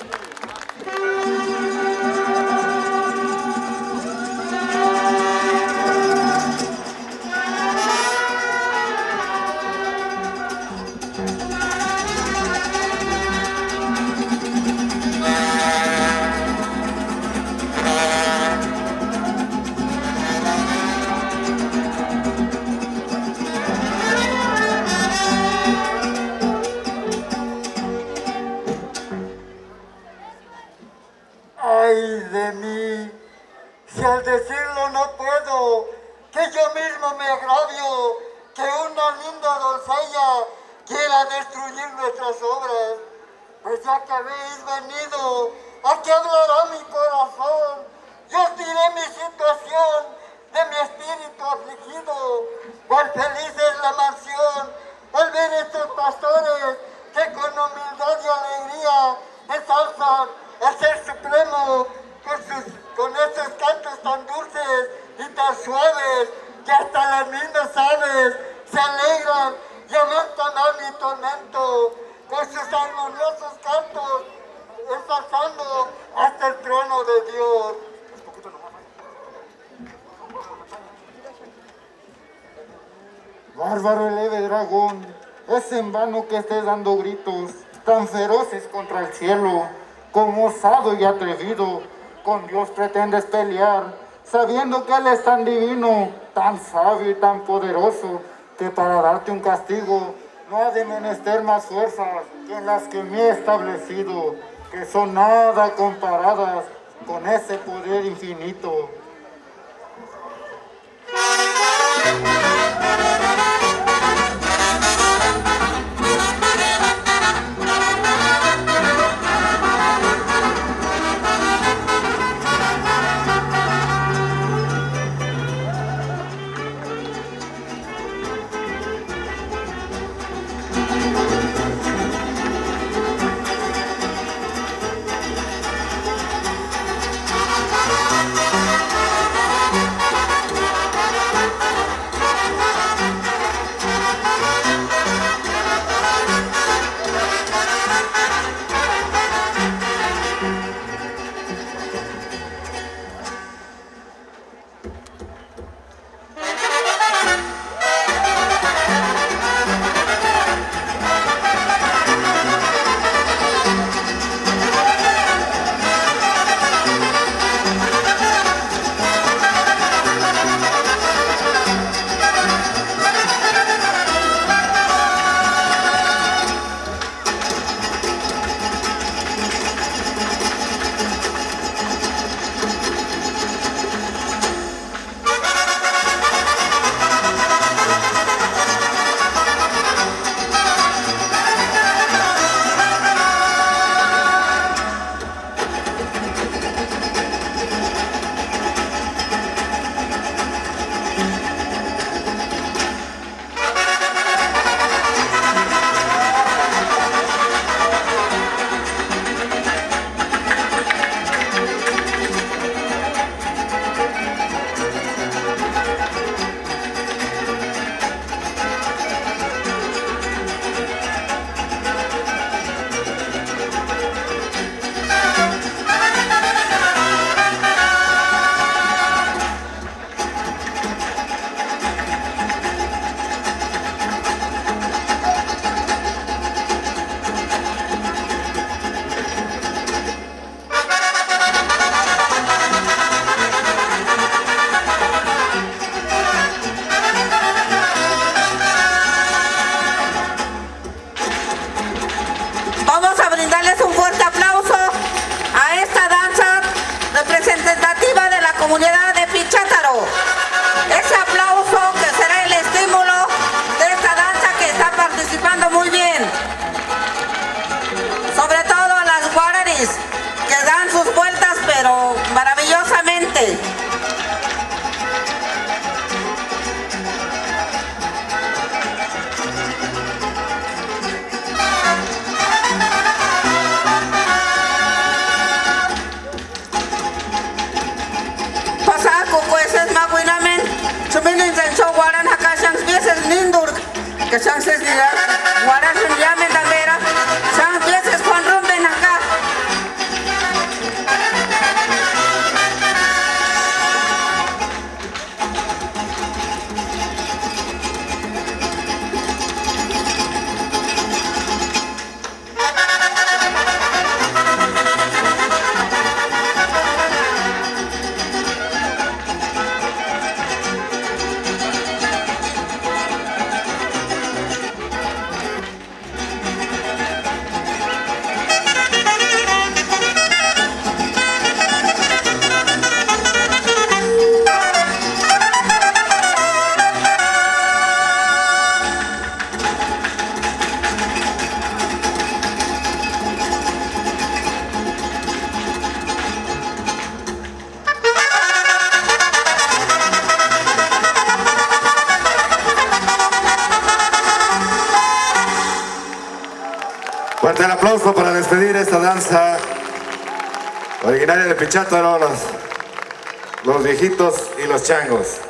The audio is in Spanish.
Hallelujah. Si al decirlo no puedo, que yo mismo me agravio, que una linda doncella quiera destruir nuestras obras, pues ya que habéis venido, aquí hablará mi corazón? Yo os diré mi situación, las mismas aves se alegran y aumentan a mi tormento con sus armoniosos cantos ensalzando hasta el trono de Dios. Bárbaro y leve dragón, es en vano que estés dando gritos tan feroces contra el cielo, como osado y atrevido, con Dios pretendes pelear, sabiendo que Él es tan divino, tan sabio y tan poderoso, que para darte un castigo no ha de menester más fuerzas que las que me he establecido, que son nada comparadas con ese poder infinito. Ancho Guaran Hakashans Vieses Nindur, Kashanses Guaran para despedir esta danza originaria de Pichátaro, los, los viejitos y los changos.